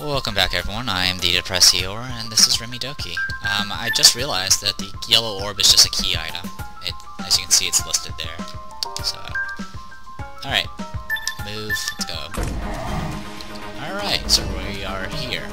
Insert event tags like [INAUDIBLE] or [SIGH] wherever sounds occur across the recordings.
Welcome back everyone, I am the Depressed and this is Remidoki. Um, I just realized that the yellow orb is just a key item. It, as you can see, it's listed there. So, alright. Move, let's go. Alright, so we are here.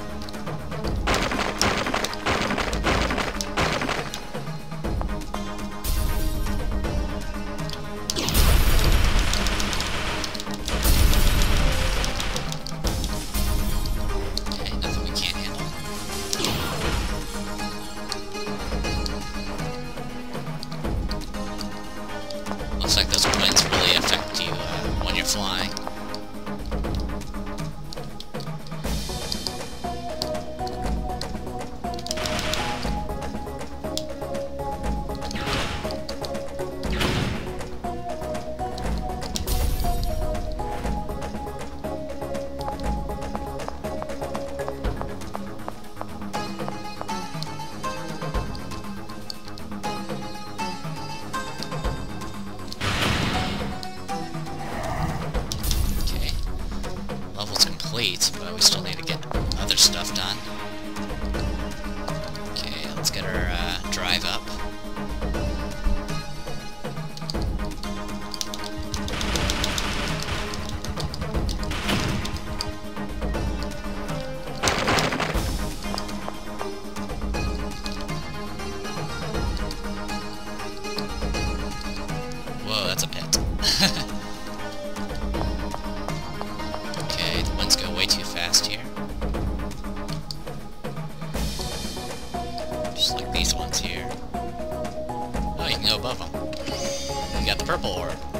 or.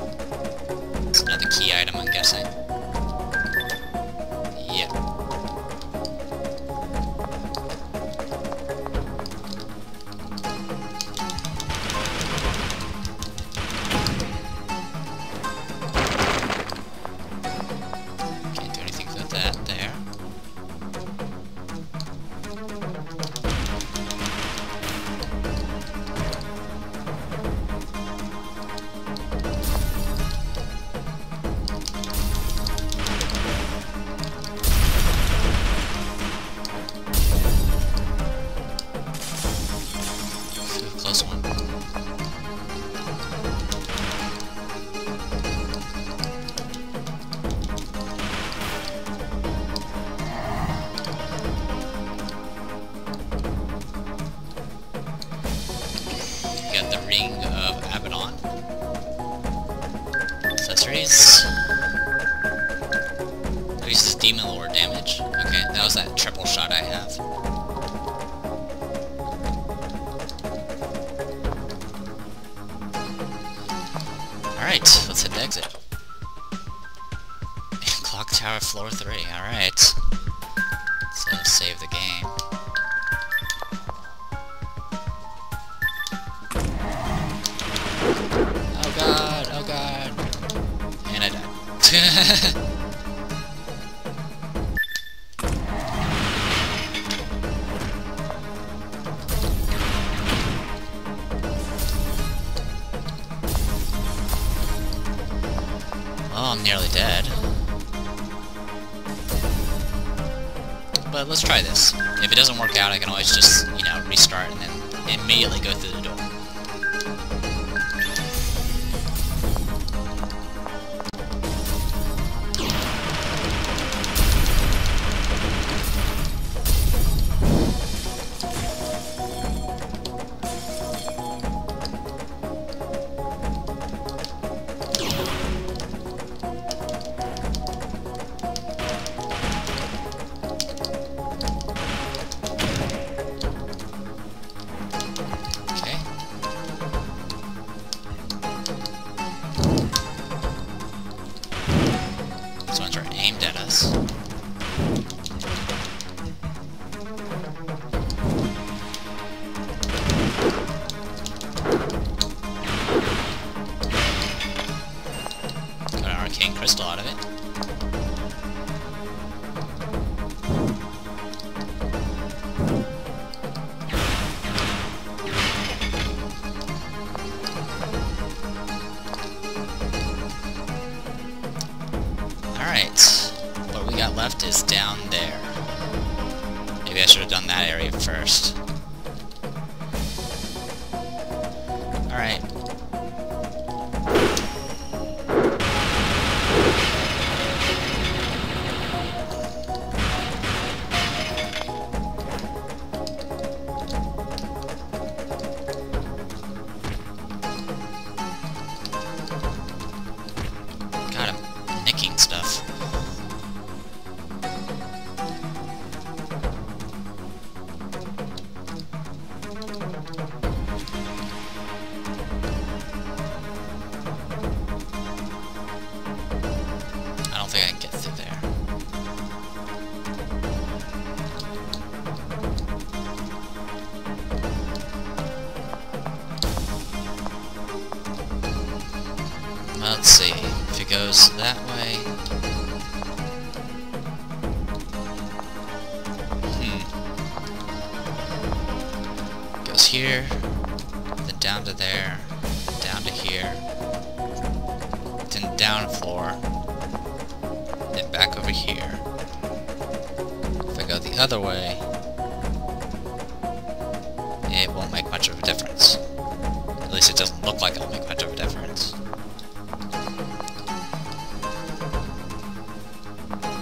nearly dead. But let's try this. If it doesn't work out, I can always just, you know, restart and then immediately go through down to there, down to here, then down floor, then back over here. If I go the other way, it won't make much of a difference. At least it doesn't look like it'll make much of a difference.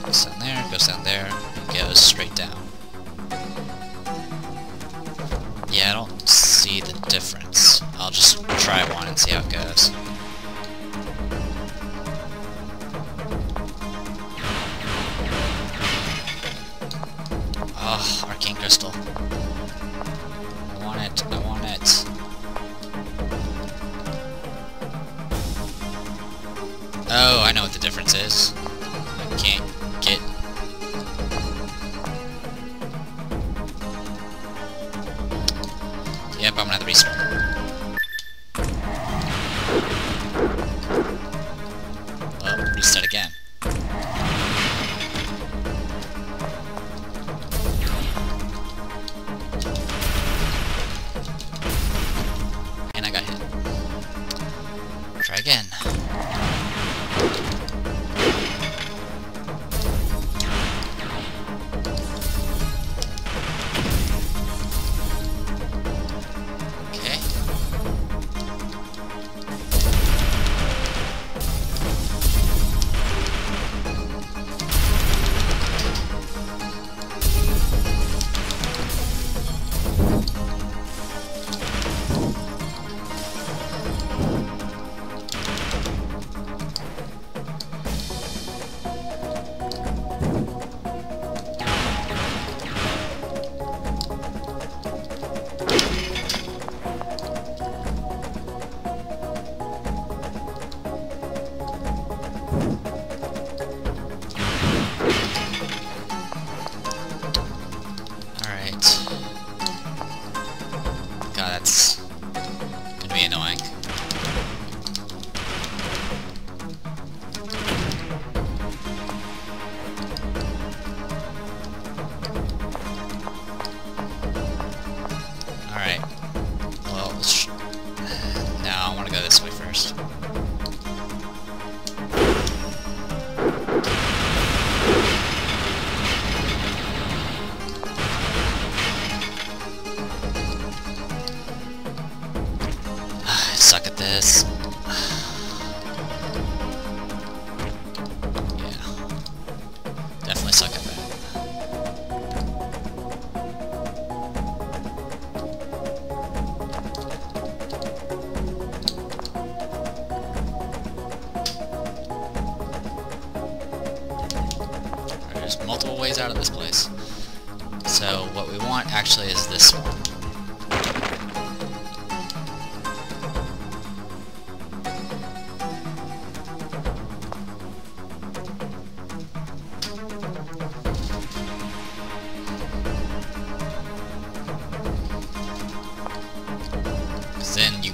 Goes down there, goes down there, and goes straight down. Yeah, I don't see the difference. I'll just try one and see how it goes. Ah, oh, Arcane Crystal. I want it, I want it. Oh, I know what the difference is.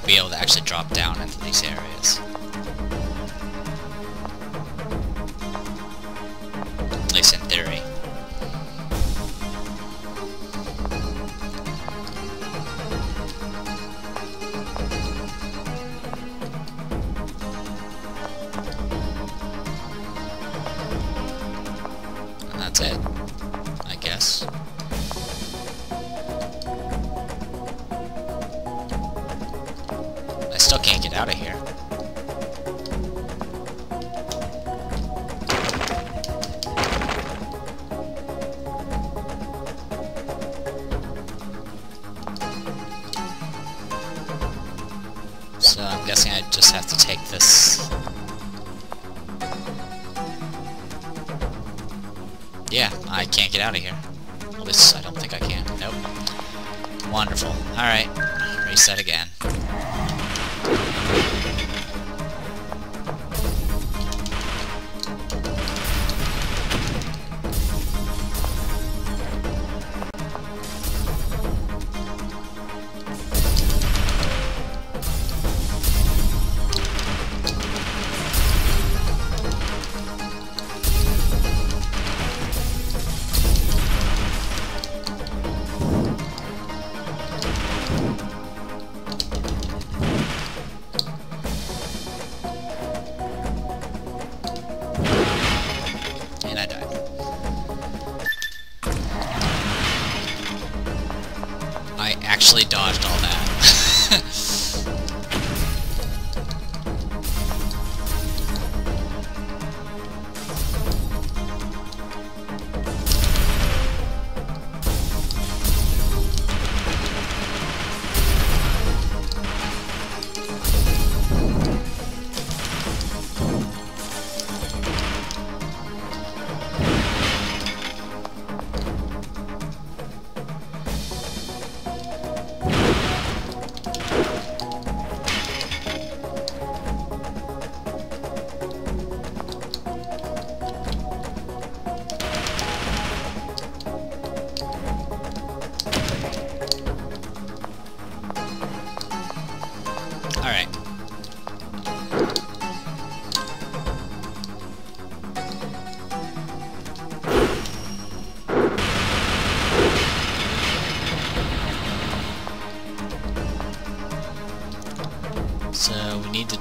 Be able to actually drop down into these areas. Yeah, I can't get out of here. At least I don't think I can. Nope. Wonderful. Alright. Reset again. that. [LAUGHS]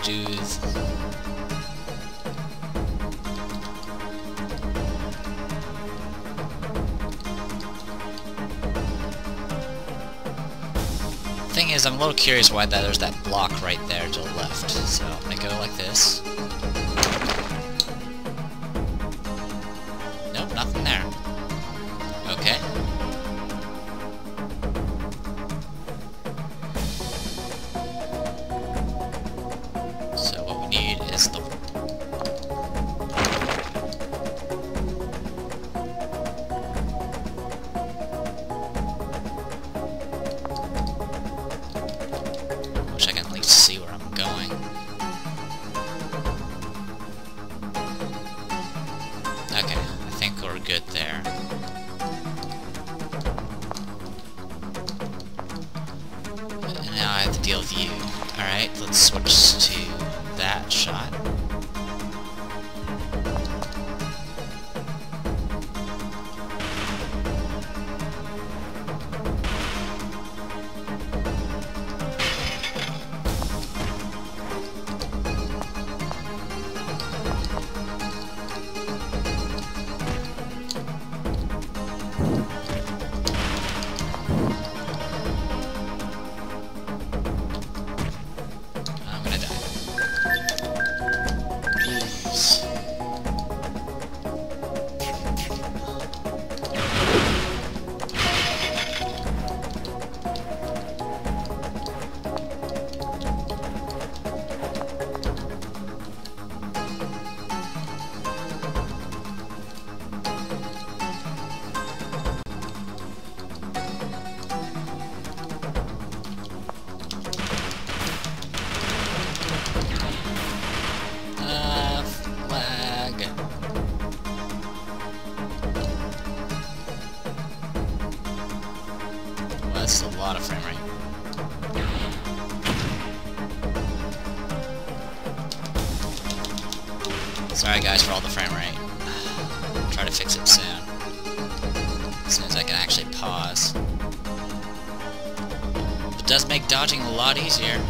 dudes. Thing is, I'm a little curious why that, there's that block right there to the left, so I'm gonna go like this. see does make dodging a lot easier.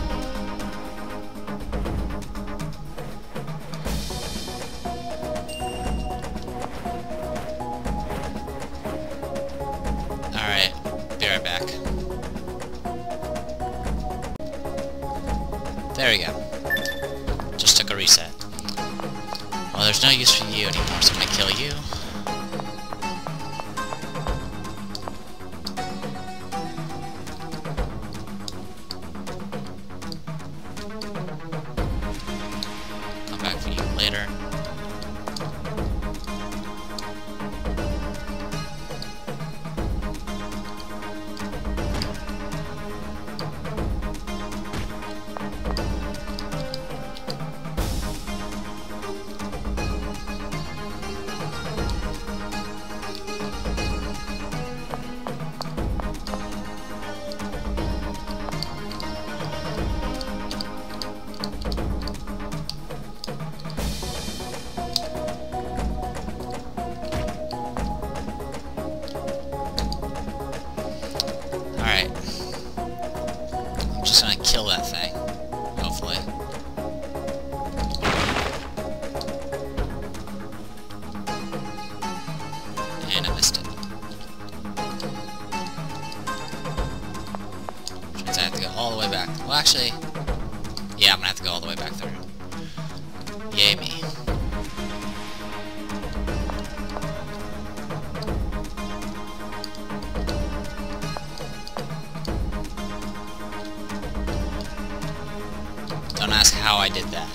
Don't ask how I did that.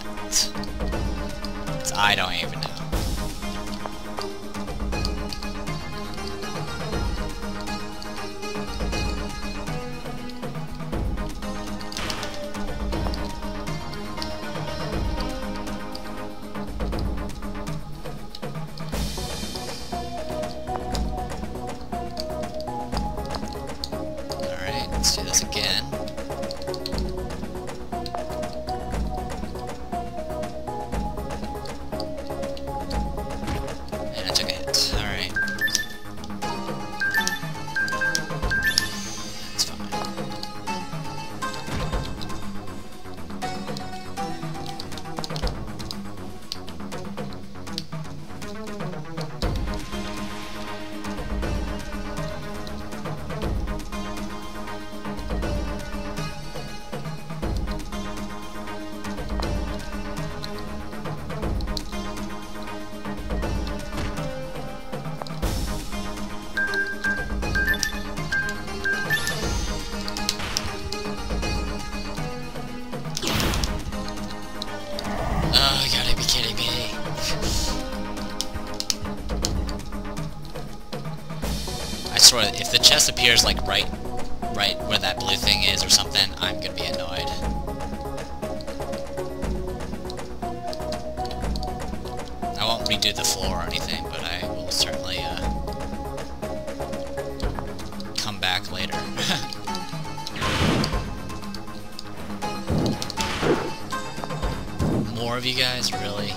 I don't even know. chest appears, like, right, right where that blue thing is or something, I'm gonna be annoyed. I won't redo the floor or anything, but I will certainly, uh, come back later. [LAUGHS] More of you guys? Really?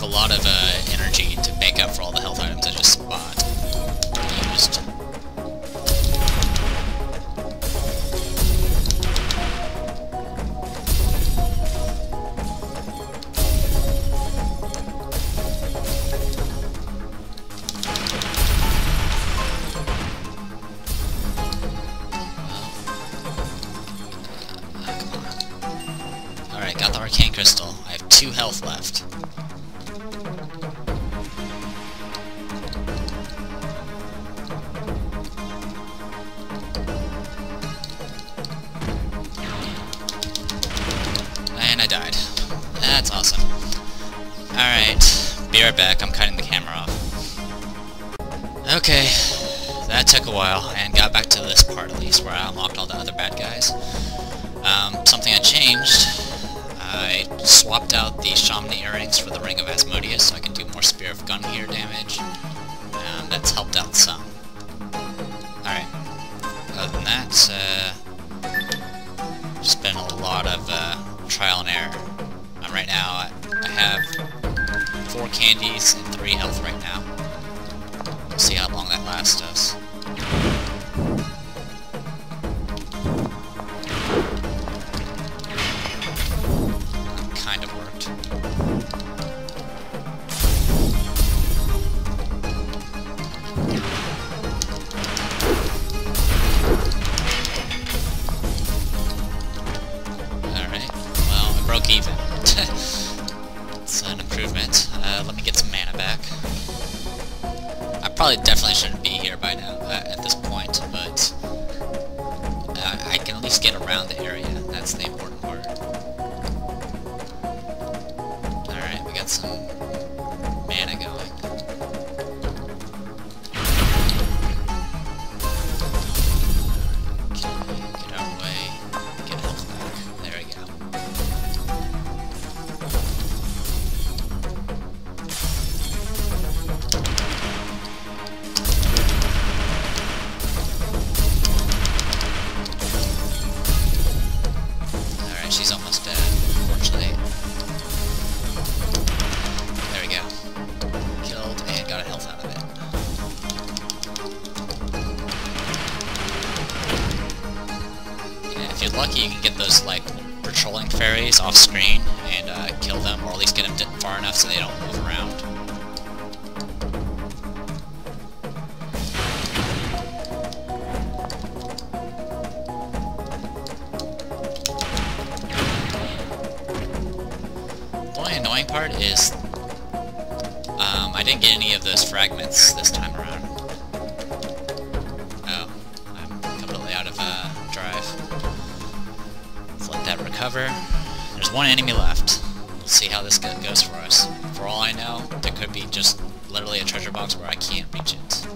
have a lot of uh, energy to make up for all the health items I just bought. while, and got back to this part at least, where I unlocked all the other bad guys. Um, something I changed, I swapped out the Shomni earrings for the Ring of Asmodeus, so I can do more Spear of Gungnir damage. Um, that's helped out some. Alright. Other than that, uh, just been a lot of uh, trial and error. Um, right now, I have four candies and three health right now. We'll see how long that lasts us. Improvement. Uh, let me get some mana back. I probably definitely shouldn't be here by now, uh, at this point, but uh, I can at least get around the area. That's the important lucky, you can get those, like, patrolling fairies off screen and uh, kill them, or at least get them far enough so they don't move around. The only annoying part is um, I didn't get any of those fragments this time recover. There's one enemy left. We'll see how this goes for us. For all I know, there could be just literally a treasure box where I can't reach it.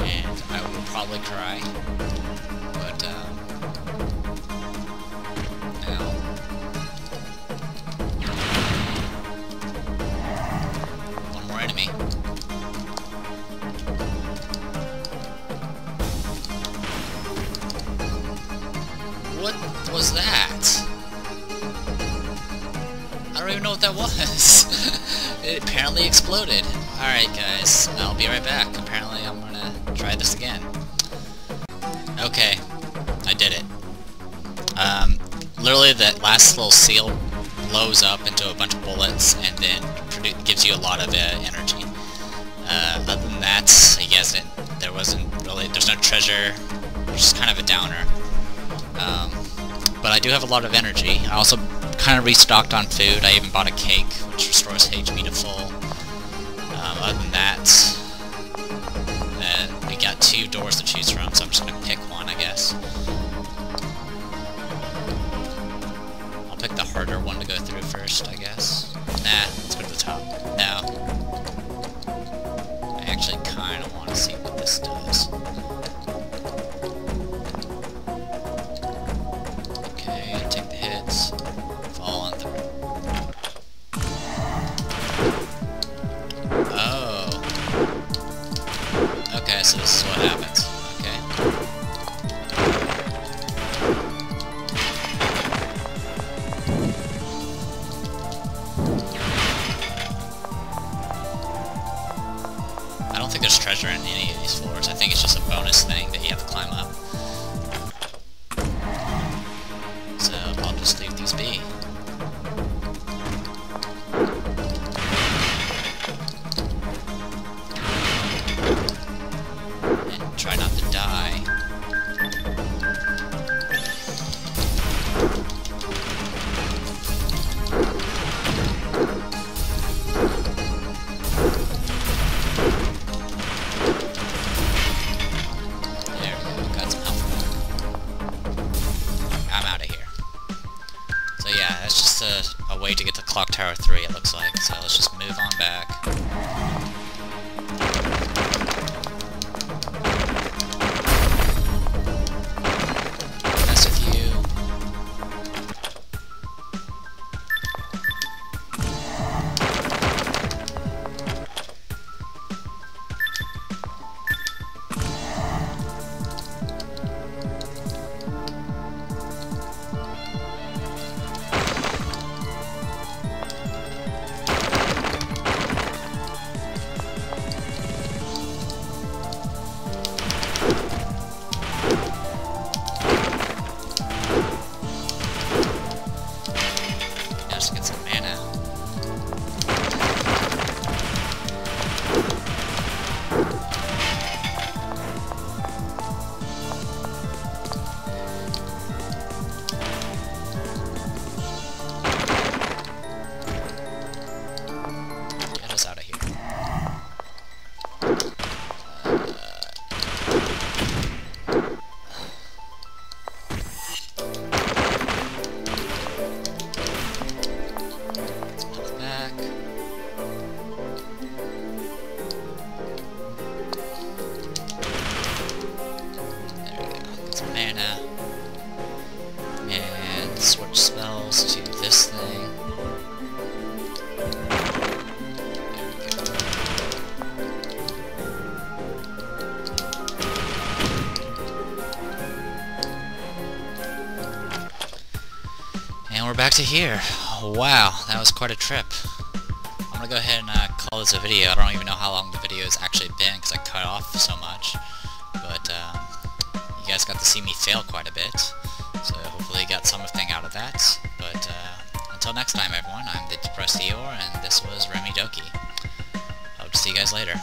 And I will probably cry. But, um... Now... One more enemy. Exploded. Alright guys, I'll be right back. Apparently I'm gonna try this again. Okay, I did it. Um, literally that last little seal blows up into a bunch of bullets and then gives you a lot of uh, energy. Uh, other than that, I guess it, there wasn't really, there's no treasure, which is kind of a downer. Um, but I do have a lot of energy. I also kind of restocked on food. I even bought a cake, which restores HP to full. Two doors to choose from, so I'm just gonna pick one, I guess. I'll pick the harder one to go through first, I guess. Nah, let's go to the top. No. I actually kind of want to see what this does. Wow, that was quite a trip. I'm gonna go ahead and uh, call this a video. I don't even know how long the video has actually been because I cut off so much. But uh, you guys got to see me fail quite a bit. So hopefully you got something out of that. But uh, until next time everyone, I'm the Depressed Eeyore and this was Remidoki. Hope to see you guys later.